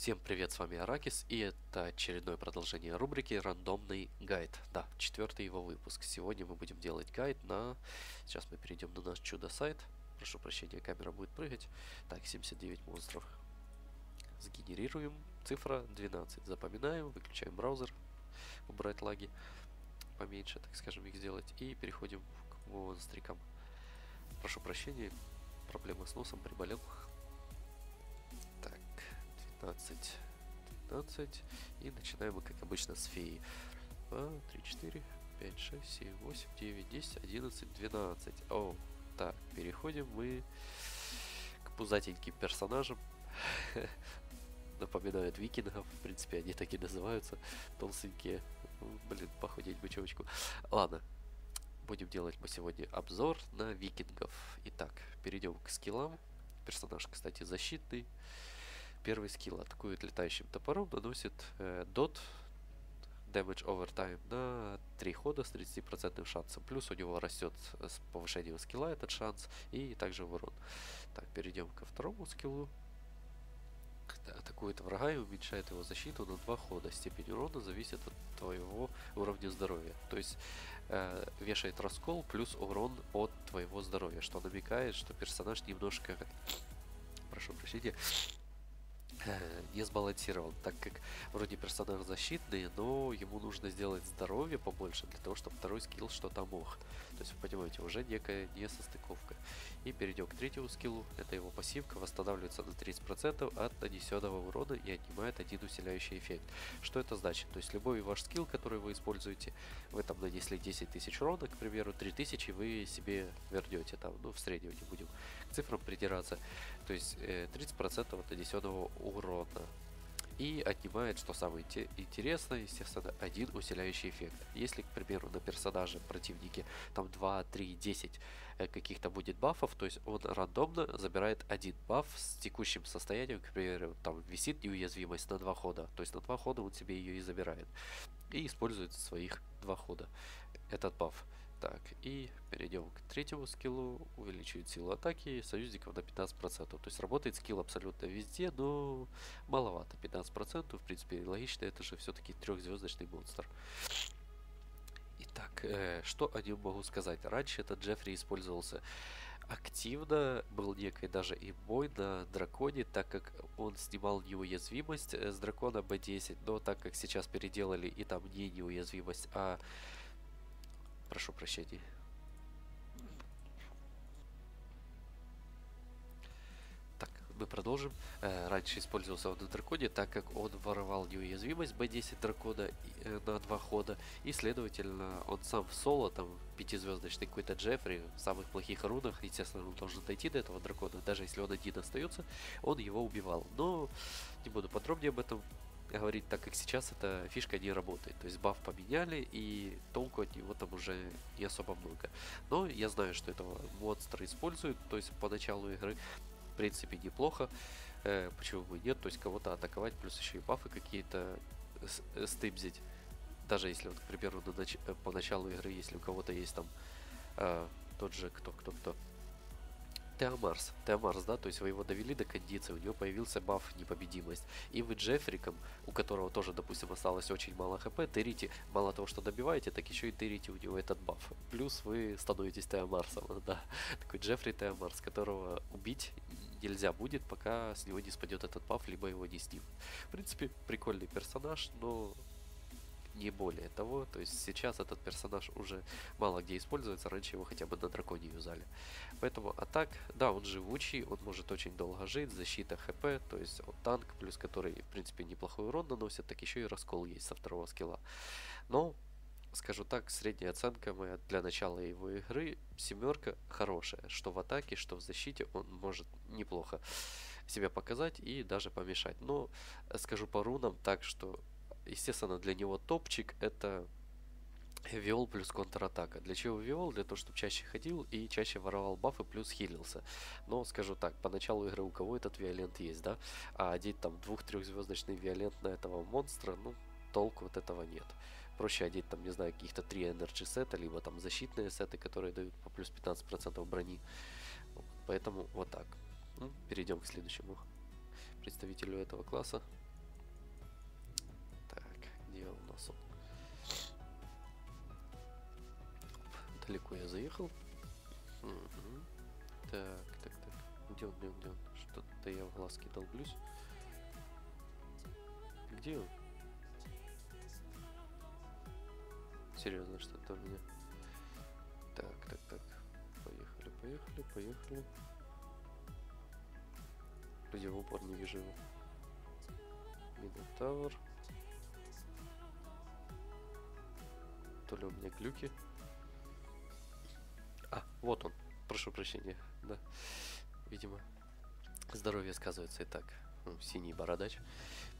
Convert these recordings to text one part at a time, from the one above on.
Всем привет, с вами Аракис, и это очередное продолжение рубрики «Рандомный гайд». Да, четвертый его выпуск. Сегодня мы будем делать гайд на... Сейчас мы перейдем на наш чудо-сайт. Прошу прощения, камера будет прыгать. Так, 79 монстров. Сгенерируем. Цифра 12. Запоминаем, выключаем браузер. Убрать лаги. Поменьше, так скажем, их сделать. И переходим к монстрикам. Прошу прощения, проблема с носом, приболел. 15, 15. И начинаем мы, как обычно, с феи. 2, 3, 4, 5, 6, 7, 8, 9, 10, 11, 12. О, так, переходим мы к пузатеньким персонажам. Напоминают викингов, в принципе, они так и называются, толстенькие. Блин, похудеть бычевочку. Ладно, будем делать мы сегодня обзор на викингов. Итак, перейдем к скиллам. Персонаж, кстати, защитный. Первый скилл атакует летающим топором, наносит э, дот damage over time на 3 хода с 30% шансом. Плюс у него растет с повышением скилла этот шанс и также урон. Так, перейдем ко второму скиллу. Атакует врага и уменьшает его защиту на 2 хода. Степень урона зависит от твоего уровня здоровья. То есть э, вешает раскол плюс урон от твоего здоровья, что намекает, что персонаж немножко, прошу прощения, не сбалансирован, так как вроде персонаж защитный, но ему нужно сделать здоровье побольше для того, чтобы второй скилл что-то мог. То есть, вы понимаете, уже некая несостыковка. И перейдем к третьему скиллу. Это его пассивка восстанавливается на 30% от нанесенного урона и отнимает один усиляющий эффект. Что это значит? То есть любой ваш скилл, который вы используете, вы там нанесли 10 тысяч урона, к примеру, 3000 вы себе вернете там, ну в среднем не будем к цифрам придираться. То есть э, 30% от нанесенного урона и отнимает, что самое интересное, естественно, один усиляющий эффект. Если, к примеру, на персонаже противники там 2, 3, 10 каких-то будет бафов, то есть он рандомно забирает один баф с текущим состоянием, к примеру, там висит неуязвимость на два хода, то есть на два хода он себе ее и забирает. И использует своих два хода этот баф. Так, и перейдем к третьему скиллу. Увеличивает силу атаки союзников на 15%. То есть работает скилл абсолютно везде, но маловато. 15%, в принципе, логично, это же все-таки трехзвездочный монстр. Итак, э, что о нем могу сказать? Раньше этот Джеффри использовался активно, был некой даже и бой на драконе, так как он снимал неуязвимость э, с дракона B10, но так как сейчас переделали и там не неуязвимость, а Прошу прощения. Так, мы продолжим. Э, раньше использовался он на драконе, так как он воровал неуязвимость B10 дракона э, на два хода. И, следовательно, он сам в соло, там, пятизвездочный какой-то Джеффри, в самых плохих рунах, естественно, он должен дойти до этого дракона. Даже если он один остается, он его убивал. Но не буду подробнее об этом говорить, так как сейчас эта фишка не работает. То есть баф поменяли, и толку от него там уже не особо много. Но я знаю, что этого монстра используют, то есть по началу игры, в принципе, неплохо. Э, почему бы нет? То есть кого-то атаковать, плюс еще и бафы какие-то э, стыбзить. Даже если, вот, к примеру, на нач... Э, по началу игры, если у кого-то есть там э, тот же кто, кто, кто, Теомарс. Теомарс, да, то есть вы его довели до кондиции, у него появился баф непобедимость. И вы Джеффриком, у которого тоже, допустим, осталось очень мало хп, тырите, мало того, что добиваете, так еще и тырите у него этот баф. Плюс вы становитесь Теомарсом, да. Такой Джеффри Теомарс, которого убить нельзя будет, пока с него не спадет этот баф, либо его не снимут. В принципе, прикольный персонаж, но не более того. То есть сейчас этот персонаж уже мало где используется, раньше его хотя бы на драконе юзали. Поэтому атак, да, он живучий, он может очень долго жить, защита хп, то есть он танк, плюс который, в принципе, неплохой урон наносит, так еще и раскол есть со второго скилла. Но скажу так, средняя оценка моя для начала его игры семерка хорошая, что в атаке, что в защите он может неплохо себя показать и даже помешать. Но скажу по рунам так, что естественно, для него топчик это Виол плюс контратака. Для чего Виол? Для того, чтобы чаще ходил и чаще воровал бафы плюс хилился. Но, скажу так, по началу игры у кого этот Виолент есть, да? А одеть там двух-трехзвездочный Виолент на этого монстра, ну, толку вот этого нет. Проще одеть там, не знаю, каких-то 3 энерджи сета, либо там защитные сеты, которые дают по плюс 15% брони. Поэтому вот так. Ну, перейдем к следующему представителю этого класса. Далеко я заехал. Мгм. Так, так, так. Где он, где он, где он? Что-то я в глазки долблюсь. Где он? Серьезно, что-то у меня. Так, так, так. Поехали, поехали, поехали. Где в упор не вижу его. Минотавр. То ли у меня глюки. Вот он. Прошу прощения. Да. Видимо, здоровье сказывается. Итак, ну, синий бородач.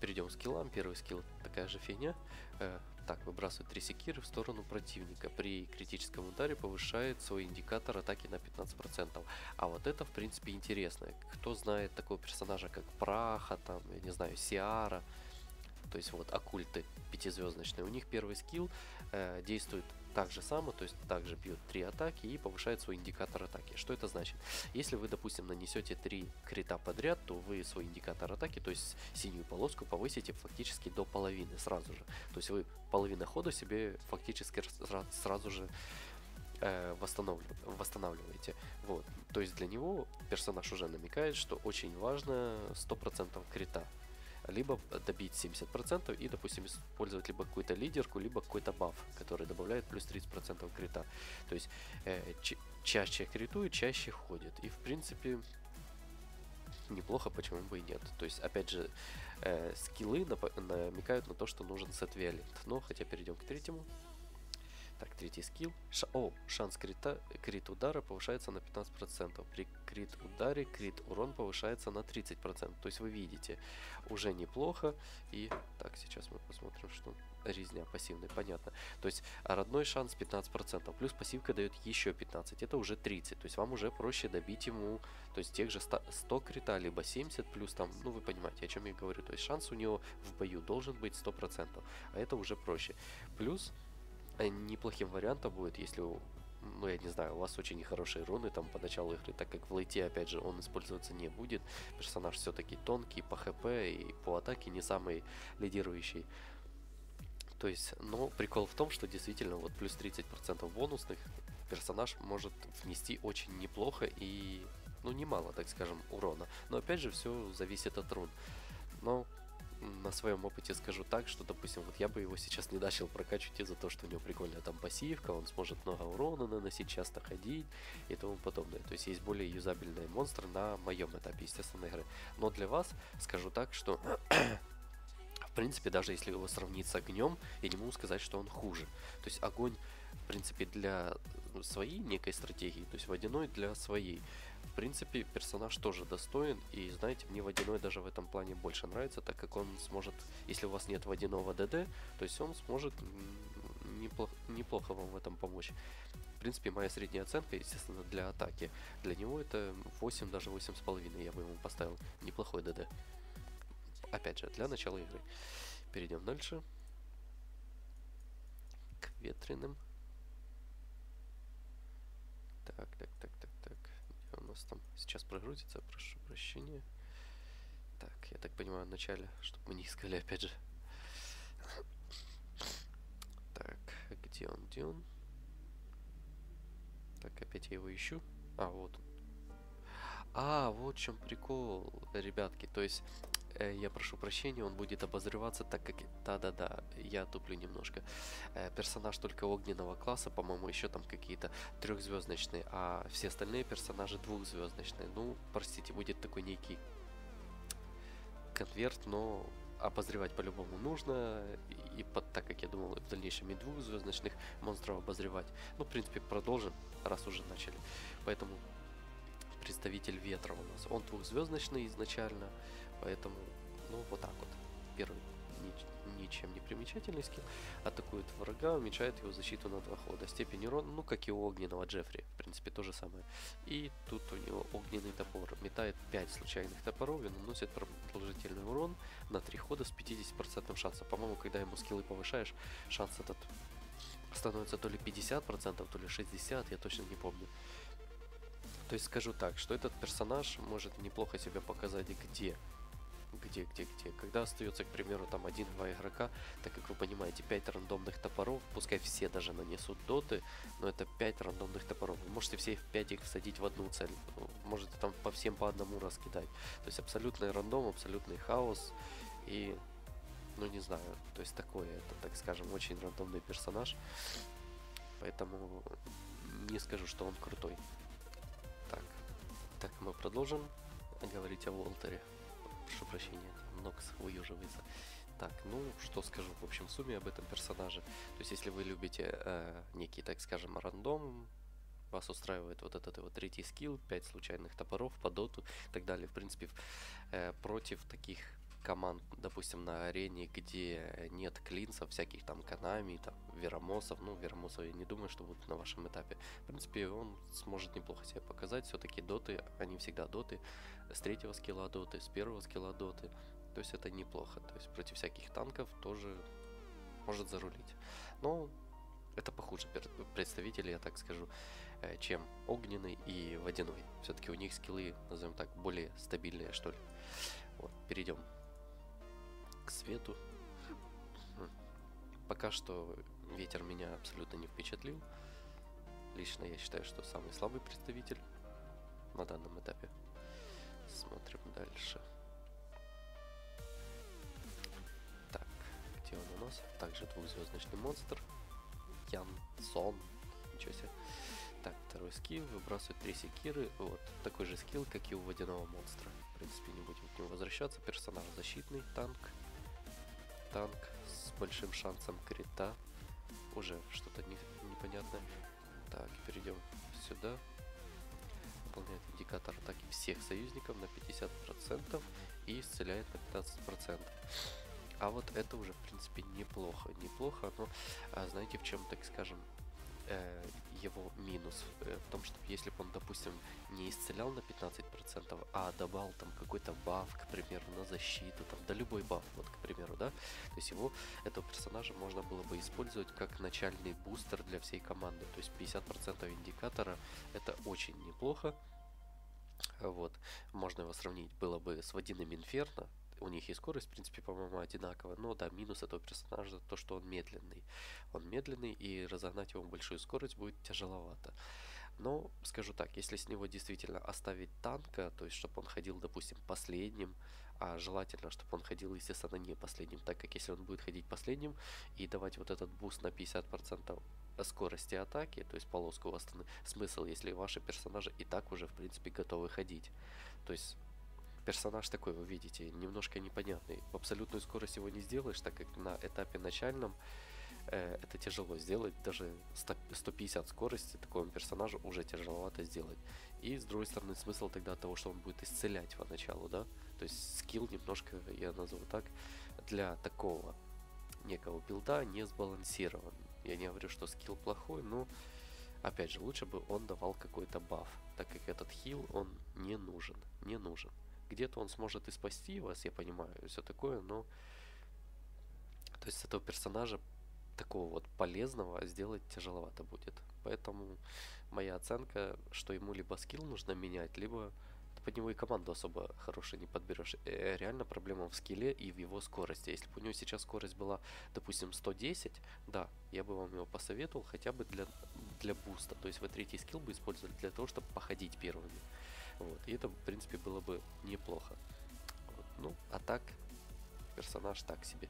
Перейдем к скиллам. Первый скилл такая же фигня. Э, так, выбрасывает три секиры в сторону противника. При критическом ударе повышает свой индикатор атаки на 15%. А вот это, в принципе, интересно. Кто знает такого персонажа, как Праха, там, я не знаю, Сиара, то есть вот оккульты пятизвездочные, у них первый скилл э, действует так же само, то есть также бьет три атаки и повышает свой индикатор атаки. Что это значит? Если вы, допустим, нанесете три крита подряд, то вы свой индикатор атаки, то есть синюю полоску, повысите фактически до половины сразу же. То есть вы половину хода себе фактически сразу же э, восстанавливаете. Вот. То есть для него персонаж уже намекает, что очень важно 100% крита либо добить 70% и, допустим, использовать либо какую-то лидерку, либо какой-то баф, который добавляет плюс 30% крита. То есть э, чаще критует, чаще ходит. И, в принципе, неплохо, почему бы и нет. То есть, опять же, э, скиллы намекают на то, что нужен сет Виолент. Но, хотя перейдем к третьему. Так, третий скилл. Ш о, шанс крита, крит удара повышается на 15%. При крит ударе крит урон повышается на 30%. То есть вы видите, уже неплохо. И так, сейчас мы посмотрим, что резня пассивный, понятно. То есть родной шанс 15%, плюс пассивка дает еще 15, это уже 30. То есть вам уже проще добить ему, то есть тех же 100, 100 крита, либо 70, плюс там, ну вы понимаете, о чем я говорю. То есть шанс у него в бою должен быть 100%, а это уже проще. Плюс неплохим вариантом будет, если, ну я не знаю, у вас очень хорошие руны там по началу игры, так как в лейте, опять же, он использоваться не будет. Персонаж все-таки тонкий по хп и по атаке не самый лидирующий. То есть, но прикол в том, что действительно вот плюс 30% бонусных персонаж может внести очень неплохо и, ну, немало, так скажем, урона. Но опять же, все зависит от рун. Но на своем опыте скажу так, что, допустим, вот я бы его сейчас не начал прокачивать из-за того, что у него прикольная там пассивка, он сможет много урона наносить, часто ходить и тому подобное. То есть есть более юзабельные монстры на моем этапе, естественно, игры. Но для вас скажу так, что в принципе, даже если его сравнить с огнем, я не могу сказать, что он хуже. То есть огонь, в принципе, для своей некой стратегии, то есть водяной для своей в принципе, персонаж тоже достоин, и знаете, мне водяной даже в этом плане больше нравится, так как он сможет, если у вас нет водяного ДД, то есть он сможет неплохо, неплохо вам в этом помочь. В принципе, моя средняя оценка, естественно, для атаки, для него это 8, даже 8,5 я бы ему поставил. Неплохой ДД. Опять же, для начала игры. Перейдем дальше. К ветреным. Так, так, так, нас там сейчас прогрузится, прошу прощения. Так, я так понимаю, в начале, чтобы мы не искали опять же. Так, где он, где он? Так, опять я его ищу. А, вот он. А, вот в чем прикол, ребятки. То есть я прошу прощения, он будет обозреваться, так как... Да-да-да, я туплю немножко. Э, персонаж только огненного класса, по-моему, еще там какие-то трехзвездочные, а все остальные персонажи двухзвездочные. Ну, простите, будет такой некий конверт, но обозревать по-любому нужно, и под, так как я думал в дальнейшем и двухзвездочных монстров обозревать. Ну, в принципе, продолжим, раз уже начали. Поэтому представитель ветра у нас. Он двухзвездочный изначально, поэтому, ну, вот так вот. Первый ни, ничем не примечательный скилл. Атакует врага, уменьшает его защиту на два хода. Степень урона, ну, как и у огненного Джеффри, в принципе, то же самое. И тут у него огненный топор. Метает 5 случайных топоров и наносит продолжительный урон на 3 хода с 50% шанса. По-моему, когда ему скиллы повышаешь, шанс этот становится то ли 50%, то ли 60%, я точно не помню. То есть скажу так, что этот персонаж может неплохо себя показать где? Где, где, где. Когда остается, к примеру, там один-два игрока, так как вы понимаете, 5 рандомных топоров, пускай все даже нанесут доты, но это 5 рандомных топоров. Вы можете все в 5 их всадить в одну цель, можете там по всем по одному раскидать. То есть абсолютный рандом, абсолютный хаос и, ну не знаю, то есть такое, это, так скажем, очень рандомный персонаж. Поэтому не скажу, что он крутой. Так, так мы продолжим говорить о Волтере. Прошу прощения, Нокс выюживается. Так, ну, что скажу, в общем, сумме об этом персонаже. То есть, если вы любите э, некий, так скажем, рандом, вас устраивает вот этот вот третий скилл, 5 случайных топоров по доту и так далее. В принципе, э, против таких команд, допустим, на арене, где нет клинцев, всяких там Канами, там, Веромосов, ну, Веромосов я не думаю, что будут на вашем этапе. В принципе, он сможет неплохо себя показать, все-таки доты, они всегда доты, с третьего скилла доты, с первого скилла доты, то есть это неплохо, то есть против всяких танков тоже может зарулить. Но это похуже представители, я так скажу, э, чем огненный и водяной. Все-таки у них скиллы, назовем так, более стабильные, что ли. Вот, перейдем свету. Пока что ветер меня абсолютно не впечатлил. Лично я считаю, что самый слабый представитель на данном этапе. Смотрим дальше. Так, где он у нас? Также двухзвездочный монстр. Ян Сон. Ничего себе. Так, второй скилл. Выбрасывает три секиры. Вот, такой же скилл, как и у водяного монстра. В принципе, не будем к нему возвращаться. Персонаж защитный, танк танк с большим шансом крита. Уже что-то не, непонятное. Так, перейдем сюда. Выполняет индикатор атаки всех союзников на 50% и исцеляет на 15%. А вот это уже, в принципе, неплохо. Неплохо, но а, знаете, в чем, так скажем, э, его минус э, в том, что если бы он, допустим, не исцелял на 15%, а добавил там какой-то баф, к примеру, на защиту, там, да любой баф, вот, к примеру, да, то есть его, этого персонажа можно было бы использовать как начальный бустер для всей команды, то есть 50% индикатора, это очень неплохо, вот, можно его сравнить было бы с водяным Инферно, у них и скорость, в принципе, по-моему, одинаковая. Но да, минус этого персонажа то, что он медленный. Он медленный, и разогнать его большую скорость будет тяжеловато. Но, скажу так, если с него действительно оставить танка, то есть, чтобы он ходил, допустим, последним, а желательно, чтобы он ходил, естественно, не последним, так как если он будет ходить последним и давать вот этот буст на 50% скорости атаки, то есть полоску вас смысл, если ваши персонажи и так уже, в принципе, готовы ходить. То есть персонаж такой, вы видите, немножко непонятный. В абсолютную скорость его не сделаешь, так как на этапе начальном э, это тяжело сделать. Даже 100, 150 скорости такому персонажу уже тяжеловато сделать. И с другой стороны, смысл тогда того, что он будет исцелять поначалу, да? То есть скилл немножко, я назову так, для такого некого билда не сбалансирован. Я не говорю, что скилл плохой, но опять же, лучше бы он давал какой-то баф, так как этот хил, он не нужен, не нужен. Где-то он сможет и спасти вас, я понимаю, все такое, но... То есть этого персонажа такого вот полезного сделать тяжеловато будет. Поэтому моя оценка, что ему либо скилл нужно менять, либо под него и команду особо хорошей не подберешь. Э, реально проблема в скилле и в его скорости. Если бы у него сейчас скорость была, допустим, 110, да, я бы вам его посоветовал хотя бы для, для буста. То есть вы третий скилл бы использовали для того, чтобы походить первыми. Вот. И это, в принципе, было бы неплохо. Вот. Ну, а так, персонаж так себе.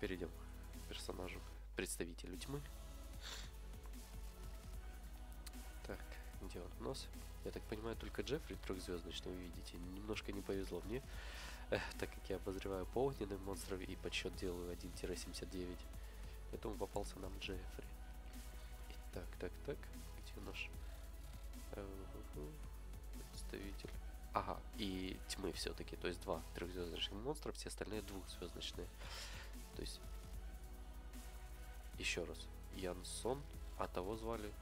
Перейдем к персонажу представителю тьмы. Так, где он у нас? Я так понимаю, только Джеффри трехзвездочный вы видите. Немножко не повезло мне, э, так как я обозреваю по огненным монстрам и подсчет делаю 1-79. Поэтому попался нам Джеффри. Итак, так, так, где наш... Представитель. Ага, и тьмы все-таки, то есть два трехзвездочных монстра, все остальные двухзвездочные. То есть, еще раз, Янсон, а того звали...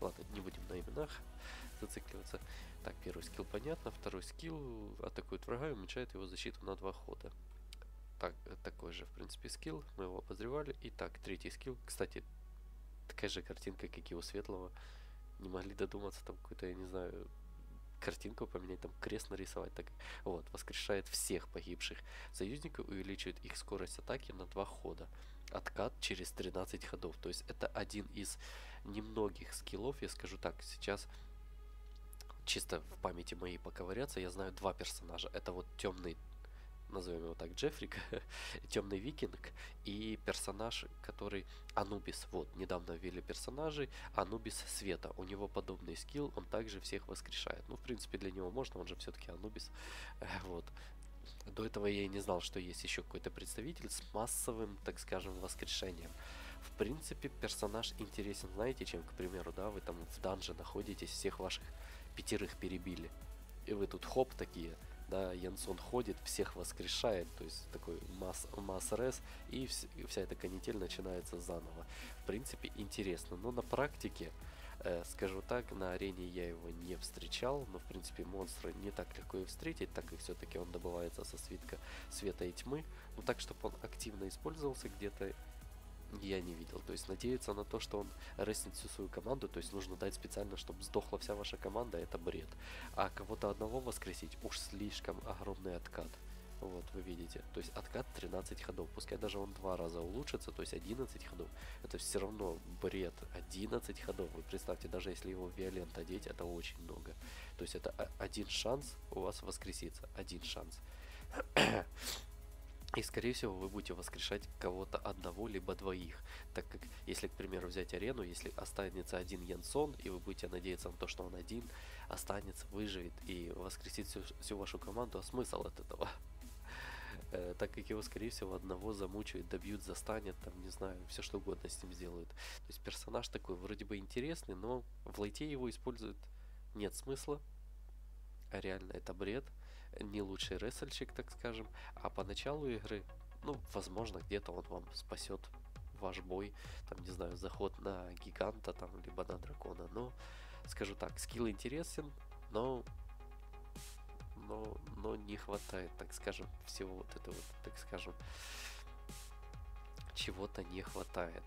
Ладно, не будем на именах зацикливаться. Так, первый скилл понятно, второй скилл атакует врага и уменьшает его защиту на два хода. Так, такой же, в принципе, скилл, мы его обозревали. Итак, третий скилл, кстати, такая же картинка, как и у Светлого. Не могли додуматься, там какой-то, я не знаю, картинку поменять, там крест нарисовать. Так, вот, воскрешает всех погибших союзников, увеличивает их скорость атаки на два хода. Откат через 13 ходов. То есть это один из немногих скиллов, я скажу так, сейчас чисто в памяти моей поковыряться, я знаю два персонажа. Это вот темный назовем его так, Джефрик, темный викинг, и персонаж, который Анубис. Вот, недавно ввели персонажей, Анубис Света. У него подобный скилл, он также всех воскрешает. Ну, в принципе, для него можно, он же все-таки Анубис. Вот. До этого я и не знал, что есть еще какой-то представитель с массовым, так скажем, воскрешением. В принципе, персонаж интересен, знаете, чем, к примеру, да, вы там в данже находитесь, всех ваших пятерых перебили. И вы тут хоп такие, да, Янсон ходит, всех воскрешает, то есть такой mass, mass res, и вс, вся эта канитель начинается заново. В принципе, интересно, но на практике, э, скажу так, на арене я его не встречал, но в принципе монстра не так легко и встретить, так как все-таки он добывается со свитка света и тьмы, но так, чтобы он активно использовался где-то я не видел. То есть надеяться на то, что он рестнет всю свою команду, то есть нужно дать специально, чтобы сдохла вся ваша команда, это бред. А кого-то одного воскресить уж слишком огромный откат. Вот, вы видите. То есть откат 13 ходов. Пускай даже он два раза улучшится, то есть 11 ходов. Это все равно бред. 11 ходов. Вы представьте, даже если его Виолент одеть, это очень много. То есть это один шанс у вас воскреситься. Один шанс. И, скорее всего, вы будете воскрешать кого-то одного, либо двоих. Так как, если, к примеру, взять арену, если останется один Янсон, и вы будете надеяться на то, что он один, останется, выживет и воскресит всю, всю вашу команду, а смысл от этого? Э, так как его, скорее всего, одного замучают, добьют, застанет, там, не знаю, все что угодно с ним сделают. То есть персонаж такой вроде бы интересный, но в лайте его используют нет смысла. А реально это бред не лучший рестльщик, так скажем, а по началу игры, ну, возможно, где-то он вам спасет ваш бой, там, не знаю, заход на гиганта, там, либо на дракона, но, скажу так, скилл интересен, но, но, но не хватает, так скажем, всего вот этого, так скажем, чего-то не хватает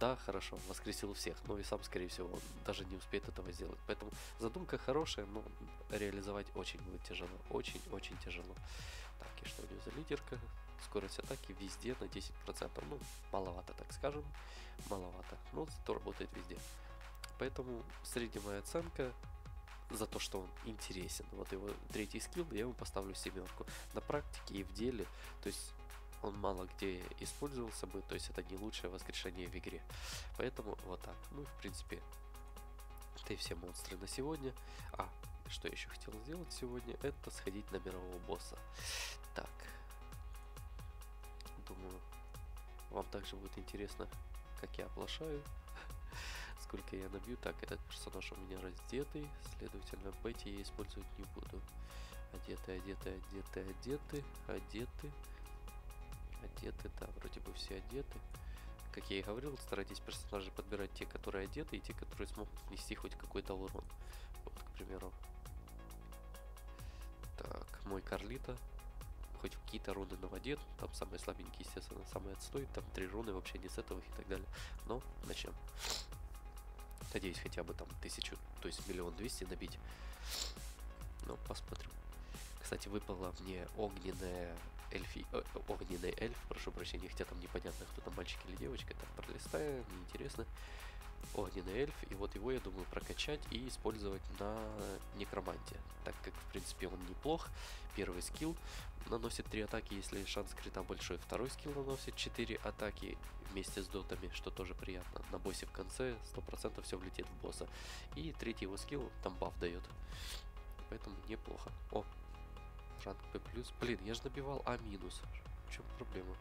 да, хорошо, воскресил всех, но и сам, скорее всего, даже не успеет этого сделать. Поэтому задумка хорошая, но реализовать очень будет тяжело. Очень-очень тяжело. Так, и что у него за лидерка? Скорость атаки везде на 10%. Ну, маловато, так скажем. Маловато. Но зато работает везде. Поэтому средняя оценка за то, что он интересен. Вот его третий скилл, я ему поставлю семерку. На практике и в деле, то есть он мало где использовался бы, то есть это не лучшее воскрешение в игре. Поэтому вот так. Ну и в принципе, это и все монстры на сегодня. А, что еще хотел сделать сегодня, это сходить на мирового босса. Так. Думаю, вам также будет интересно, как я оплошаю. Сколько я набью. Так, этот персонаж у меня раздетый, следовательно, Бетти я использовать не буду. Одеты, одеты, одеты, одеты, одеты одеты, да, вроде бы все одеты. Как я и говорил, старайтесь персонажей подбирать те, которые одеты, и те, которые смогут нести хоть какой-то урон. Вот, к примеру. Так, мой Карлита. Хоть какие-то руны наводит, там самые слабенькие, естественно, самые отстой, там три руны вообще не сетовых и так далее. Но начнем. Надеюсь, хотя бы там тысячу, то есть миллион двести набить. Но посмотрим. Кстати, выпала мне огненная эльфи... О, огненный эльф, прошу прощения, хотя там непонятно, кто там, мальчик или девочка, так пролистаем, неинтересно. Огненный эльф, и вот его я думаю прокачать и использовать на некроманте, так как, в принципе, он неплох. Первый скилл наносит 3 атаки, если шанс крита большой. Второй скилл наносит 4 атаки вместе с дотами, что тоже приятно. На боссе в конце 100% все влетит в босса. И третий его скилл там баф дает. Поэтому неплохо. О, ранг P+. Блин, я же набивал А-. В чем проблема?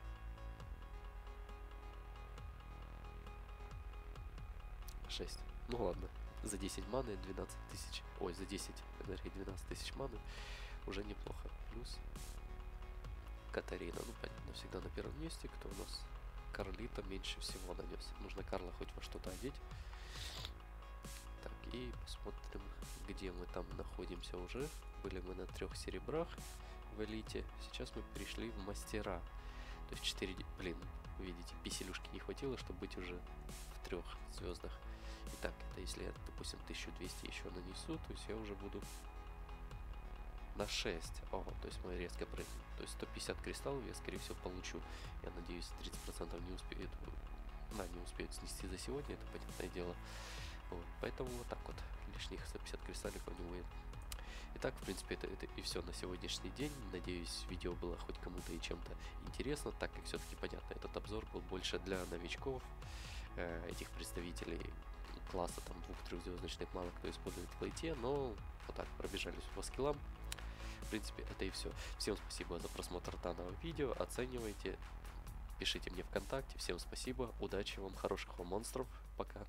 Шесть. Ну ладно. За 10 маны 12 тысяч. Ой, за 10 энергии 12 тысяч маны. Уже неплохо. Плюс Катарина. Ну, понятно, всегда на первом месте. Кто у нас? Карлита меньше всего нанес. Нужно Карла хоть во что-то одеть. И посмотрим, где мы там находимся уже. Были мы на трех серебрах в элите. Сейчас мы перешли в мастера. То есть 4... Блин, видите, писелюшки не хватило, чтобы быть уже в трех звездах. Итак, это если я, допустим, 1200 еще нанесу, то есть я уже буду на 6. Ого, то есть мы резко прыгнули. То есть 150 кристаллов я, скорее всего, получу. Я надеюсь, 30% не успеют, да, не успеют снести за сегодня, это понятное дело. Вот, поэтому вот так вот, лишних 150 кристалликов не будет. Итак, в принципе, это, это и все на сегодняшний день. Надеюсь, видео было хоть кому-то и чем-то интересно, так как все-таки, понятно, этот обзор был больше для новичков, э, этих представителей класса там двух-трехзвездочных мало кто использует в лейте, но вот так пробежались по скиллам. В принципе, это и все. Всем спасибо за просмотр данного видео, оценивайте, пишите мне ВКонтакте. Всем спасибо, удачи вам, хороших вам монстров, пока.